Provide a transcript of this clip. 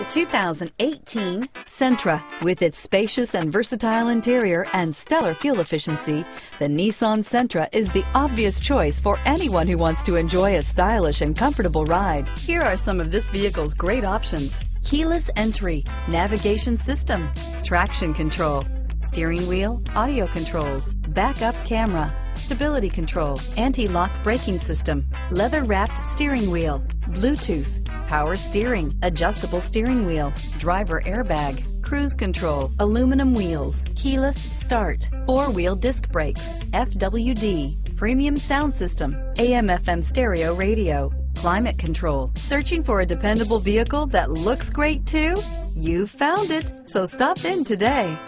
The 2018 Sentra. With its spacious and versatile interior and stellar fuel efficiency, the Nissan Sentra is the obvious choice for anyone who wants to enjoy a stylish and comfortable ride. Here are some of this vehicle's great options. Keyless entry, navigation system, traction control, steering wheel, audio controls, backup camera, stability control, anti-lock braking system, leather-wrapped steering wheel, Bluetooth, power steering, adjustable steering wheel, driver airbag, cruise control, aluminum wheels, keyless start, four-wheel disc brakes, FWD, premium sound system, AM FM stereo radio, climate control. Searching for a dependable vehicle that looks great too? You found it, so stop in today.